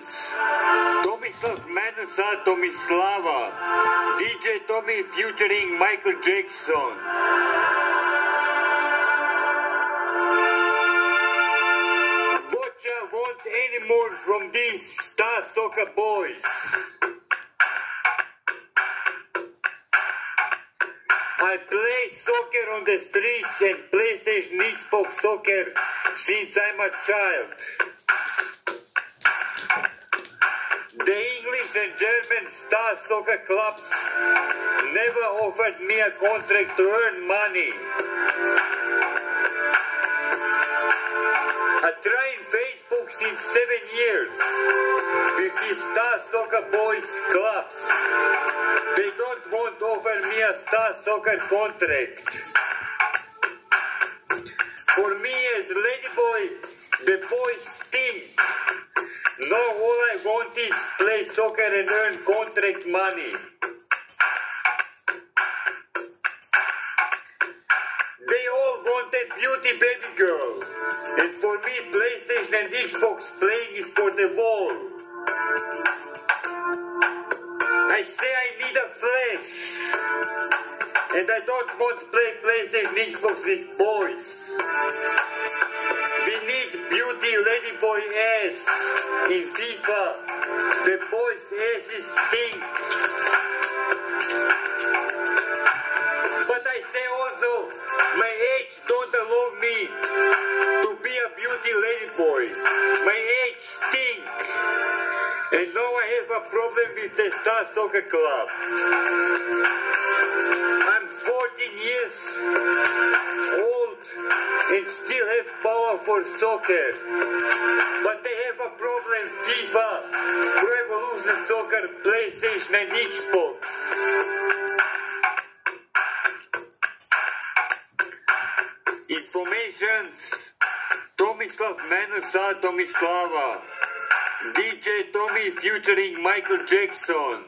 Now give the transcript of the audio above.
Tomislav Manosa Tomislava. DJ Tommy featuring Michael Jackson. What you want anymore from these Star Soccer boys? I play soccer on the streets and PlayStation Xbox soccer since I'm a child. The English and German star soccer clubs never offered me a contract to earn money. I tried Facebook since seven years with these star soccer boys clubs. They don't want to offer me a star soccer contract. For me as ladyboy, the boys stink. Is play soccer and earn contract money. They all wanted beauty baby girl. And for me, PlayStation and Xbox playing is for the wall. I say I need a flash. And I don't want to play PlayStation Xbox with boys. Ladyboy. My age stink. And now I have a problem with the Star Soccer Club. I'm 14 years old and still have power for soccer. But they have a problem FIFA, Pro Evolution Soccer, PlayStation and Xbox. Informations Tomislav Manosa Tomislava DJ Tommy featuring Michael Jackson